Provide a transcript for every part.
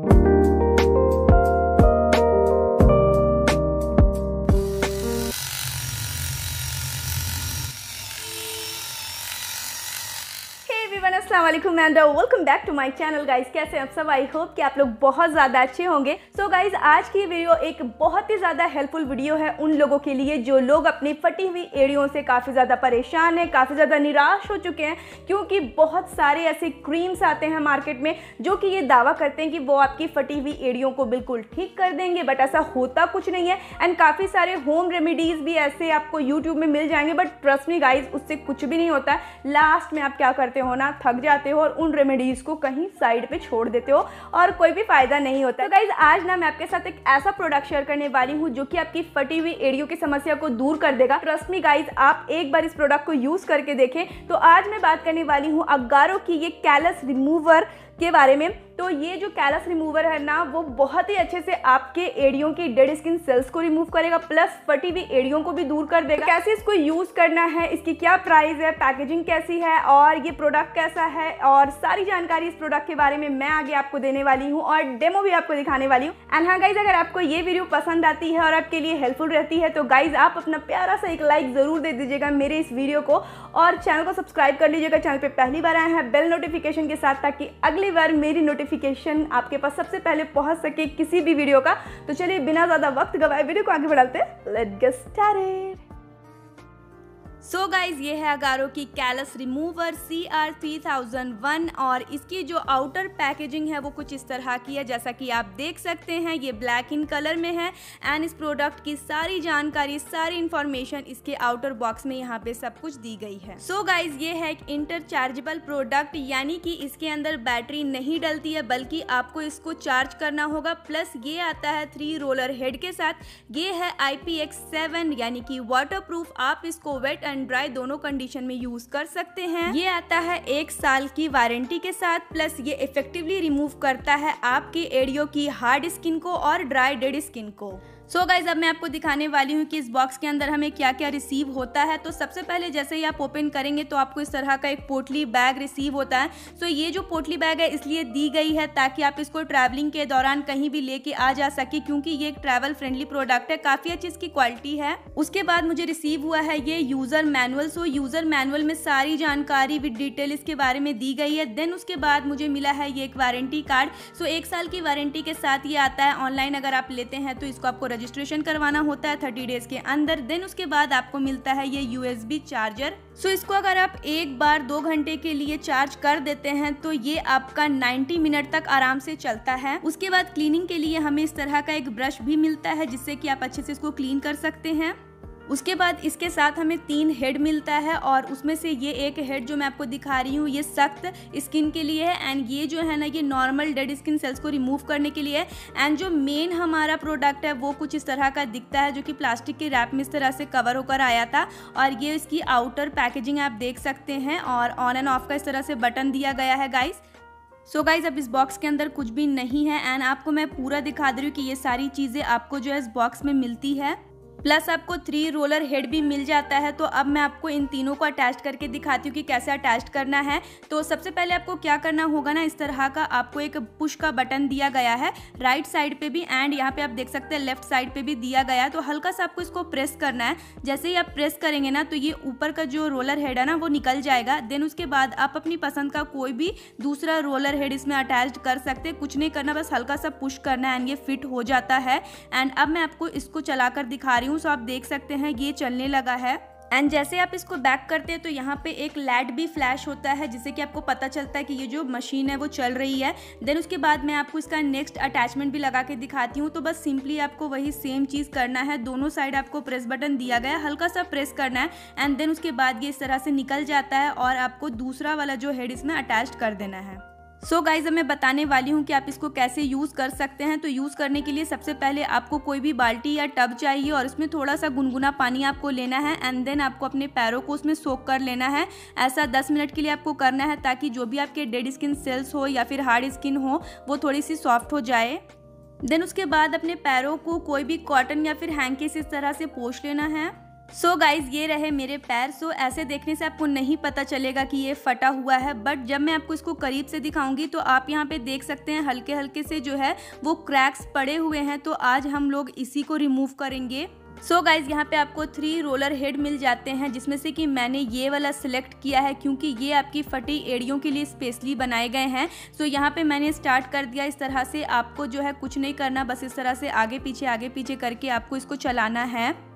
you Aslam and welcome back to my channel guys कैसे हैं आप सब? आई होप कि आप लोग बहुत ज़्यादा अच्छे होंगे। सो so गाइस आज की वीडियो एक बहुत ही ज़्यादा हेल्पफुल वीडियो है उन लोगों के लिए जो लोग अपनी फटी हुई एड़ियों से काफ़ी ज़्यादा परेशान हैं, काफ़ी ज़्यादा निराश हो चुके हैं, क्योंकि बहुत सारे ऐसे क्रीम्स आते हैं मार्केट में जो कि ये दावा करते हैं कि वो आपकी फटी हुई एड़ियों को बिल्कुल ठीक कर देंगे बट ऐसा होता कुछ नहीं है। एंड काफ़ी सारे होम रेमिडीज़ भी ऐसे आपको यूट्यूब में मिल जाएँगे बट ट्रस्ट मी गाइज़ उससे कुछ भी नहीं होता। लास्ट में आप क्या करते हो ना, थक जाते हो और उन रेमेडीज़ को कहीं साइड पे छोड़ देते हो और कोई भी फ़ायदा नहीं होता। तो गाइज़ आज ना मैं आपके साथ एक ऐसा प्रोडक्ट शेयर करने वाली हूँ जो कि आपकी फटी हुई एड़ियों की समस्या को दूर कर देगा। ट्रस्ट मी गाइज़ आप एक बार इस प्रोडक्ट को यूज़ करके देखें। तो आज मैं बात करने वाली हूँ अगारो की ये कैलस रिमूवर के बारे में। तो ये जो कैलस रिमूवर है ना, वो बहुत ही अच्छे से आपके एड़ियों की डेड स्किन सेल्स को रिमूव करेगा प्लस फटी हुई एड़ियों को भी दूर कर देगा। तो कैसे इसको यूज़ करना है, इसकी क्या प्राइस है पैकेजिंग कैसी है, और ये प्रोडक्ट कैसा है और सारी जानकारी इस प्रोडक्ट के बारे में मैं आगे आपको देने वाली हूँ और डेमो भी आपको दिखाने वाली हूँ। एंड हाँ गाइज़ अगर आपको ये वीडियो पसंद आती है और आपके लिए हेल्पफुल रहती है तो गाइज़ आप अपना प्यारा सा एक लाइक ज़रूर दे दीजिएगा मेरे इस वीडियो को और चैनल को सब्सक्राइब कर लीजिएगा। चैनल पर पहली बार आए हैं बेल नोटिफिकेशन के साथ ताकि अगली बार मेरी नोटिफिकेशन आपके पास सबसे पहले पहुँच सके किसी भी वीडियो का। तो चलिए, बिना ज़्यादा वक्त गवाए वीडियो को आगे बढ़ाते हैं। Let get started so so guys ये है अगारो की callus remover c r three thousand one और इसकी जो आउटर पैकेजिंग है, वो कुछ इस तरह की है। जैसा कि आप देख सकते हैं, ये ब्लैक इन कलर में है एंड इस प्रोडक्ट की सारी जानकारी, सारी इन्फॉर्मेशन इसके आउटर बॉक्स में यहाँ पे सब कुछ दी गई है। सो so गाइज़ ये है एक इंटरचार्जेबल प्रोडक्ट यानी कि इसके अंदर बैटरी नहीं डलती है, बल्कि आपको इसको चार्ज करना होगा। प्लस ये आता है थ्री रोलर हेड के साथ। ये है आई पी एक्स सेवन यानी कि वाटर प्रूफ आप इसको वेट एंड ड्राई दोनों कंडीशन में यूज़ कर सकते हैं। ये आता है एक साल की वारंटी के साथ प्लस ये इफेक्टिवली रिमूव करता है आपके एडियो की हार्ड स्किन को और ड्राई डेड स्किन को। सो so गाइज़ अब मैं आपको दिखाने वाली हूँ कि इस बॉक्स के अंदर हमें क्या क्या रिसीव होता है। तो सबसे पहले जैसे ही आप ओपन करेंगे तो आपको इस तरह का एक पोटली बैग रिसीव होता है। सो so ये जो पोटली बैग है, इसलिए दी गई है ताकि आप इसको ट्रैवलिंग के दौरान कहीं भी लेके आ जा सके, क्योंकि ये एक ट्रैवल फ्रेंडली प्रोडक्ट है। काफ़ी अच्छी इसकी क्वालिटी है। उसके बाद मुझे रिसीव हुआ है ये user manual so user manual में सारी जानकारी विद डिटेल इसके बारे में दी गई है। देन उसके बाद मुझे मिला है ये एक वारंटी कार्ड सो एक साल की वारंटी के साथ ये आता है। ऑनलाइन अगर आप लेते हैं तो इसको आपको रजिस्ट्रेशन करवाना होता है थर्टी डेज़ के अंदर देन उसके बाद आपको मिलता है ये यूएसबी चार्जर सो इसको अगर आप एक बार दो घंटे के लिए चार्ज कर देते हैं तो ये आपका 90 मिनट तक आराम से चलता है। उसके बाद क्लीनिंग के लिए हमें इस तरह का एक ब्रश भी मिलता है, जिससे कि आप अच्छे से इसको क्लीन कर सकते हैं। उसके बाद इसके साथ हमें तीन हेड मिलता है और उसमें से ये एक हेड जो मैं आपको दिखा रही हूँ, ये सख्त स्किन के लिए है एंड ये जो है ना, ये नॉर्मल डेड स्किन सेल्स को रिमूव करने के लिए है। एंड जो मेन हमारा प्रोडक्ट है, वो कुछ इस तरह का दिखता है जो कि प्लास्टिक के रैप में इस तरह से कवर होकर आया था। और ये इसकी आउटर पैकेजिंग आप देख सकते हैं और ऑन एंड ऑफ़ का इस तरह से बटन दिया गया है गाइस सो so गाइज़ अब इस बॉक्स के अंदर कुछ भी नहीं है एंड आपको मैं पूरा दिखा दे रही हूँ कि ये सारी चीज़ें आपको जो है इस बॉक्स में मिलती है। प्लस आपको थ्री रोलर हेड भी मिल जाता है तो अब मैं आपको इन तीनों को अटैच करके दिखाती हूँ कि कैसे अटैच करना है। तो सबसे पहले आपको क्या करना होगा ना, इस तरह का आपको एक पुश का बटन दिया गया है। राइट साइड पे भी एंड यहाँ पे आप देख सकते हैं लेफ़्ट साइड पे भी दिया गया है। तो हल्का सा आपको इसको प्रेस करना है। जैसे ही आप प्रेस करेंगे ना तो ये ऊपर का जो रोलर हेड है ना, वो निकल जाएगा। देन उसके बाद आप अपनी पसंद का कोई भी दूसरा रोलर हेड इसमें अटैच कर सकते कुछ नहीं करना, बस हल्का सा पुश करना है एंड ये फिट हो जाता है। एंड अब मैं आपको इसको चलाकर दिखा रही हूँ, सो आप देख सकते हैं, ये चलने लगा है। एंड जैसे आप इसको बैक करते हैं तो यहाँ पे एक लैड भी फ्लैश होता है, जिससे कि आपको पता चलता है कि ये जो मशीन है, वो चल रही है। देन उसके बाद मैं आपको इसका नेक्स्ट अटैचमेंट भी लगा के दिखाती हूँ तो बस सिंपली आपको वही सेम चीज़ करना है। दोनों साइड आपको प्रेस बटन दिया गया है, हल्का सा प्रेस करना है। एंड देन उसके बाद ये इस तरह से निकल जाता है और आपको दूसरा वाला जो हेड इसमें अटैच कर देना है। सो so गाइज़ अब मैं बताने वाली हूँ कि आप इसको कैसे यूज़ कर सकते हैं। तो यूज़ करने के लिए सबसे पहले आपको कोई भी बाल्टी या टब चाहिए और इसमें थोड़ा सा गुनगुना पानी आपको लेना है एंड देन आपको अपने पैरों को उसमें सोख कर लेना है। ऐसा 10 मिनट के लिए आपको करना है ताकि जो भी आपके डेड स्किन सेल्स हो या फिर हार्ड स्किन हो, वो थोड़ी सी सॉफ्ट हो जाए। देन उसके बाद अपने पैरों को कोई भी कॉटन या फिर हैंकी इस तरह से पोछ लेना है। सो so गाइज़ ये रहे मेरे पैर। सो so ऐसे देखने से आपको नहीं पता चलेगा कि ये फटा हुआ है बट जब मैं आपको इसको करीब से दिखाऊँगी तो आप यहाँ पे देख सकते हैं हल्के हल्के से जो है वो क्रैक्स पड़े हुए हैं। तो आज हम लोग इसी को रिमूव करेंगे। सो so गाइज़ यहाँ पे आपको थ्री रोलर हेड मिल जाते हैं, जिसमें से कि मैंने ये वाला सिलेक्ट किया है, क्योंकि ये आपकी फटी एड़ियों के लिए स्पेशली बनाए गए हैं। सो so यहाँ पे मैंने स्टार्ट कर दिया इस तरह से, आपको जो है कुछ नहीं करना, बस इस तरह से आगे पीछे आगे पीछे करके आपको इसको चलाना है।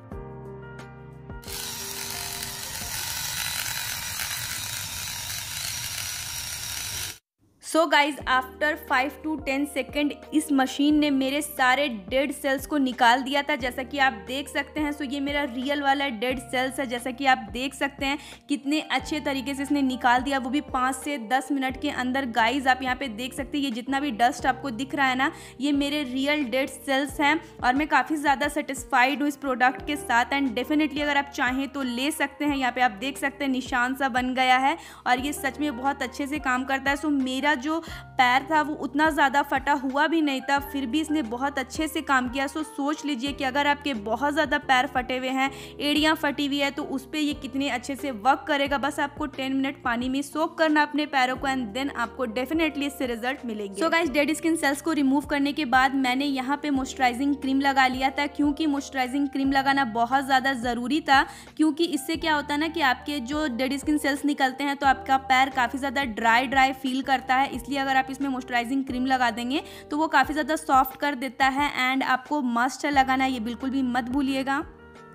So guys after five to ten second इस मशीन ने मेरे सारे डेड सेल्स को निकाल दिया था, जैसा कि आप देख सकते हैं। सो so ये मेरा रियल वाला डेड सेल्स है, जैसा कि आप देख सकते हैं। कितने अच्छे तरीके से इसने निकाल दिया, वो भी पाँच से दस मिनट के अंदर। गाइज़ आप यहाँ पे देख सकते हैं, ये जितना भी डस्ट आपको दिख रहा है ना, ये मेरे रियल डेड सेल्स हैं और मैं काफ़ी ज़्यादा सेटिस्फाइड हूँ इस प्रोडक्ट के साथ। एंड डेफिनेटली अगर आप चाहें तो ले सकते हैं, यहाँ पे आप देख सकते हैं, निशान सा बन गया है और ये सच में बहुत अच्छे से काम करता है। सो मेरा जो पैर था वो उतना ज़्यादा फटा हुआ भी नहीं था, फिर भी इसने बहुत अच्छे से काम किया। सो, सोच लीजिए कि अगर आपके बहुत ज़्यादा पैर फटे हुए हैं, एड़ियाँ फटी हुई है तो उस पर ये कितने अच्छे से वर्क करेगा। बस आपको टेन मिनट पानी में सोप करना अपने पैरों को एंड देन आपको डेफिनेटली इससे रिज़ल्ट मिलेंगे। So guys dead skin cells को रिमूव करने के बाद मैंने यहाँ पे मॉइस्चराइजिंग क्रीम लगा लिया था, क्योंकि मॉइस्चराइजिंग क्रीम लगाना बहुत ज़्यादा ज़रूरी था, क्योंकि इससे क्या होता है ना कि आपके जो डेड स्किन सेल्स निकलते हैं तो आपका पैर काफ़ी ज़्यादा ड्राई ड्राई फील करता है। इसलिए अगर आप इसमें मॉइस्चराइजिंग क्रीम लगा देंगे तो वो काफ़ी ज़्यादा सॉफ्ट कर देता है एंड आपको मस्ट लगाना ये बिल्कुल भी मत भूलिएगा।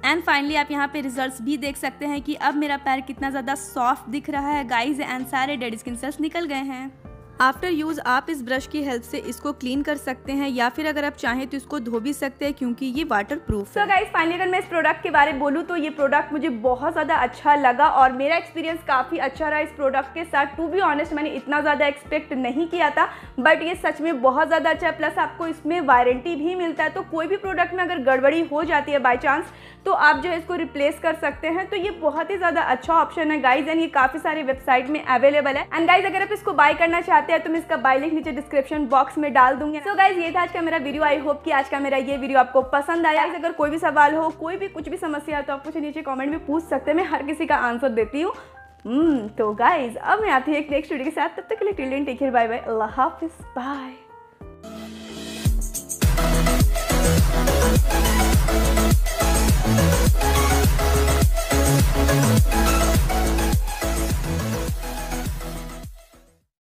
एंड फाइनली आप यहाँ पे रिजल्ट्स भी देख सकते हैं कि अब मेरा पैर कितना ज़्यादा सॉफ्ट दिख रहा है। गाइज़ एंड सारे डेड स्किन सेल्स निकल गए हैं। आफ्टर यूज़ आप इस ब्रश की हेल्प से इसको क्लीन कर सकते हैं या फिर अगर आप चाहें तो इसको धो भी सकते हैं क्योंकि ये वाटर प्रूफ so है। गाइस फाइनली अगर मैं इस प्रोडक्ट के बारे में बोलूँ तो ये प्रोडक्ट मुझे बहुत ज़्यादा अच्छा लगा और मेरा एक्सपीरियंस काफ़ी अच्छा रहा इस प्रोडक्ट के साथ। टू बी ऑनेस्ट मैंने इतना ज़्यादा एक्सपेक्ट नहीं किया था बट ये सच में बहुत ज़्यादा अच्छा है। प्लस आपको इसमें वारंटी भी मिलता है तो कोई भी प्रोडक्ट में अगर गड़बड़ी हो जाती है बाई चांस तो आप जो है इसको रिप्लेस कर सकते हैं। तो ये बहुत ही ज़्यादा अच्छा ऑप्शन है गाइज़ एंड ये काफ़ी सारी वेबसाइट में अवेलेबल है। एंड गाइज़ अगर आप इसको बाय करना चाहते चाहते हैं तो मैं इसका बाई लिंक नीचे डिस्क्रिप्शन बॉक्स में डाल दूँगी। सो so गाइज़ ये था आज का मेरा वीडियो आई होप कि आज का मेरा ये वीडियो आपको पसंद आया। अगर कोई भी सवाल हो कोई भी कुछ भी समस्या तो आप मुझे नीचे कॉमेंट में पूछ सकते हैं। मैं हर किसी का आंसर देती हूँ। Hmm, तो गाइज़ अब मैं आती हूँ एक नेक्स्ट वीडियो के साथ। तब तक के लिए till take care bye bye Allah Hafiz bye We'll be right back.